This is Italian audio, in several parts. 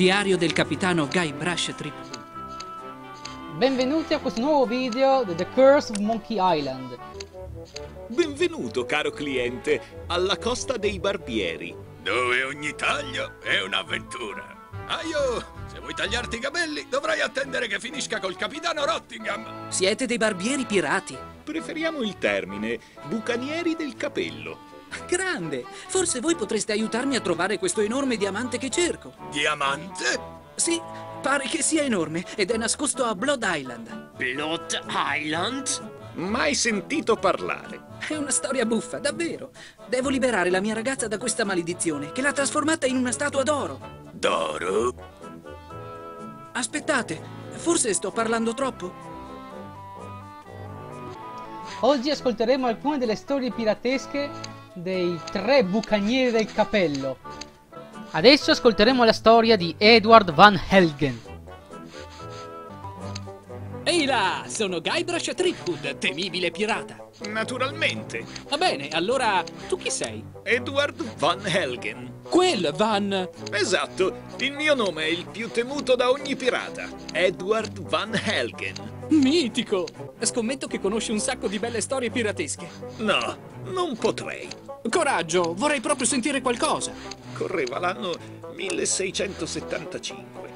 Diario del capitano Guy Brush Trip. Benvenuti a questo nuovo video di The Curse of Monkey Island. Benvenuto, caro cliente, alla costa dei barbieri. Dove ogni taglio è un'avventura. Aio, se vuoi tagliarti i capelli, dovrai attendere che finisca col capitano Rottingham. Siete dei barbieri pirati. Preferiamo il termine bucanieri del capello. Grande! Forse voi potreste aiutarmi a trovare questo enorme diamante che cerco. Diamante? Sì, pare che sia enorme ed è nascosto a Blood Island. Blood Island? Mai sentito parlare. È una storia buffa, davvero. Devo liberare la mia ragazza da questa maledizione che l'ha trasformata in una statua d'oro. D'oro? Aspettate, forse sto parlando troppo? Oggi ascolteremo alcune delle storie piratesche dei tre bucanieri del capello. Adesso ascolteremo la storia di Edward Van Helgen. Ehi là, sono Guybrush Tripwood, temibile pirata. Naturalmente. Va bene, allora tu chi sei? Edward Van Helgen. Quel Van... Esatto, il mio nome è il più temuto da ogni pirata. Edward Van Helgen. Mitico! Scommetto che conosci un sacco di belle storie piratesche. No, non potrei. Coraggio, vorrei proprio sentire qualcosa. Correva l'anno 1675.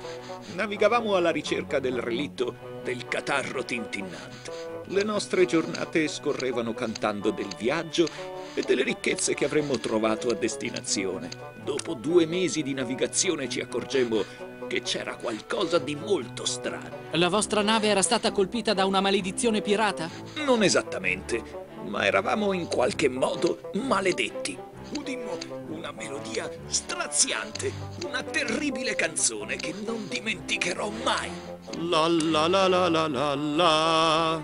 Navigavamo alla ricerca del relitto del catarro tintinnante. Le nostre giornate scorrevano cantando del viaggio e delle ricchezze che avremmo trovato a destinazione. Dopo due mesi di navigazione ci accorgemmo che c'era qualcosa di molto strano. La vostra nave era stata colpita da una maledizione pirata? Non esattamente, ma eravamo in qualche modo maledetti. Udimmo una melodia straziante, una terribile canzone che non dimenticherò mai. La la la la la la la.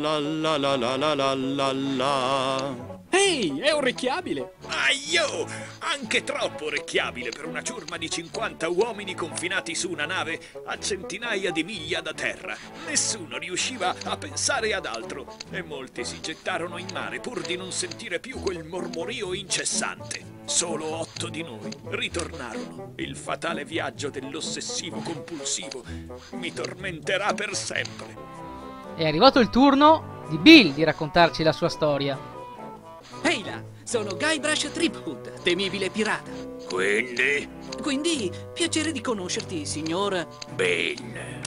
La la la la la la la la. Ehi, è orecchiabile! Aio! Anche troppo orecchiabile per una ciurma di 50 uomini confinati su una nave a centinaia di miglia da terra. Nessuno riusciva a pensare ad altro e molti si gettarono in mare pur di non sentire più quel mormorio incessante. Solo otto di noi ritornarono. Il fatale viaggio dell'ossessivo compulsivo mi tormenterà per sempre. È arrivato il turno di Bill di raccontarci la sua storia. Sono Guybrush Tripwood, temibile pirata. Quindi, Quindi, piacere di conoscerti, signor... Ben.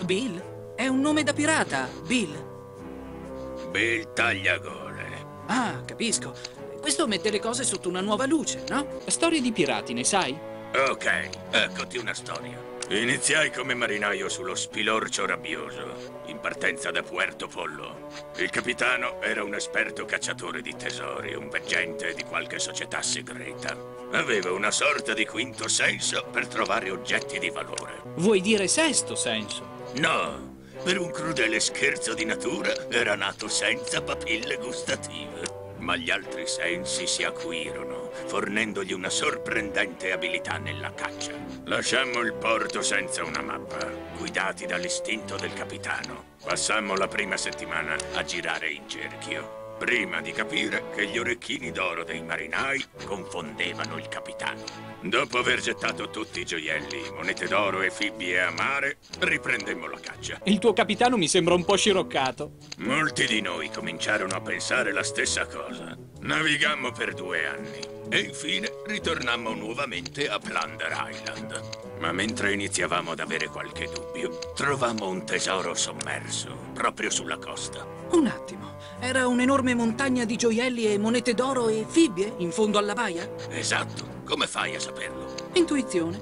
Bill? È un nome da pirata, Bill. Bill Tagliagole. Ah, capisco. Questo mette le cose sotto una nuova luce, no? Storie di pirati, ne sai? Ok, eccoti una storia. Iniziai come marinaio sullo Spilorcio Rabbioso, in partenza da Puerto Pollo. Il capitano era un esperto cacciatore di tesori, un veggente di qualche società segreta. Aveva una sorta di quinto senso per trovare oggetti di valore. Vuoi dire sesto senso? No, per un crudele scherzo di natura era nato senza papille gustative. Ma gli altri sensi si acuirono, fornendogli una sorprendente abilità nella caccia. Lasciammo il porto senza una mappa, guidati dall'istinto del capitano. Passammo la prima settimana a girare in cerchio, prima di capire che gli orecchini d'oro dei marinai confondevano il capitano. Dopo aver gettato tutti i gioielli, monete d'oro e fibbie a mare, riprendemmo la caccia. Il tuo capitano mi sembra un po' sciroccato. Molti di noi cominciarono a pensare la stessa cosa. Navigammo per due anni e infine ritornammo nuovamente a Plunder Island. Ma mentre iniziavamo ad avere qualche dubbio, trovammo un tesoro sommerso proprio sulla costa. Un attimo, era un'enorme montagna di gioielli e monete d'oro e fibbie in fondo alla baia? Esatto, come fai a saperlo? Intuizione.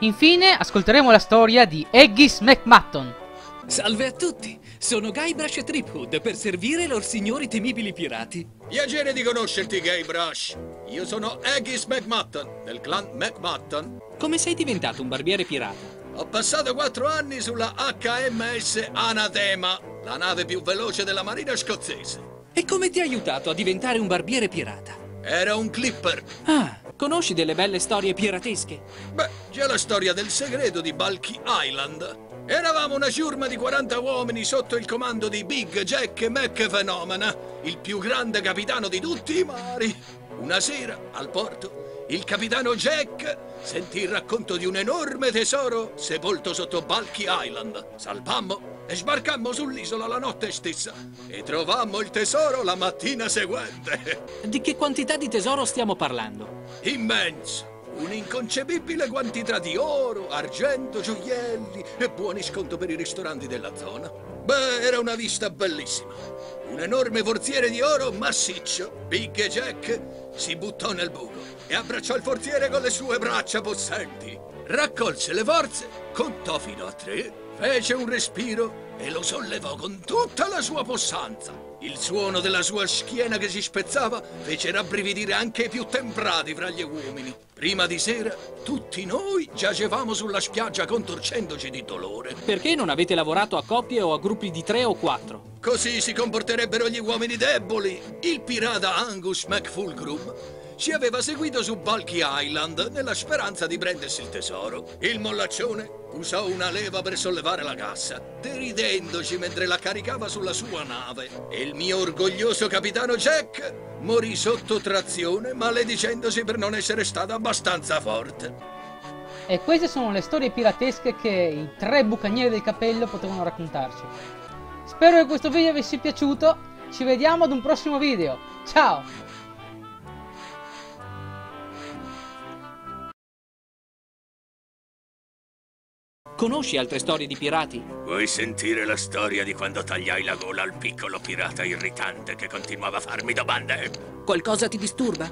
Infine ascolteremo la storia di Eggis McMutton. Salve a tutti, sono Guybrush Tripwood per servire lor signori temibili pirati. Piacere di conoscerti, Guybrush. Io sono Aegis McMutton, del clan McMutton. Come sei diventato un barbiere pirata? Ho passato quattro anni sulla HMS Anatema, la nave più veloce della marina scozzese. E come ti ha aiutato a diventare un barbiere pirata? Era un clipper. Ah, conosci delle belle storie piratesche? Beh, c'è la storia del segreto di Balky Island. Eravamo una ciurma di 40 uomini sotto il comando di Big Jack McPhenomena, il più grande capitano di tutti i mari. Una sera, al porto, il capitano Jack sentì il racconto di un enorme tesoro sepolto sotto Balky Island. Salpammo e sbarcammo sull'isola la notte stessa e trovammo il tesoro la mattina seguente. Di che quantità di tesoro stiamo parlando? Immenso! Un'inconcepibile quantità di oro, argento, gioielli e buoni sconto per i ristoranti della zona. Beh, era una vista bellissima. Un enorme forziere di oro massiccio. Big Jack si buttò nel buco e abbracciò il forziere con le sue braccia possenti. Raccolse le forze, contò fino a tre, fece un respiro e lo sollevò con tutta la sua possanza. Il suono della sua schiena che si spezzava fece rabbrividire anche i più temprati fra gli uomini. Prima di sera, tutti noi giacevamo sulla spiaggia contorcendoci di dolore. Perché non avete lavorato a coppie o a gruppi di tre o quattro? Così si comporterebbero gli uomini deboli. Il pirata Angus McFulcrum ci aveva seguito su Balky Island nella speranza di prendersi il tesoro. Il mollaccione usò una leva per sollevare la cassa, deridendoci mentre la caricava sulla sua nave. E il mio orgoglioso capitano Jack morì sotto trazione, maledicendosi per non essere stato abbastanza forte. E queste sono le storie piratesche che i tre bucanieri del cappello potevano raccontarci. Spero che questo video vi sia piaciuto. Ci vediamo ad un prossimo video. Ciao! Conosci altre storie di pirati? Vuoi sentire la storia di quando tagliai la gola al piccolo pirata irritante che continuava a farmi domande? Qualcosa ti disturba?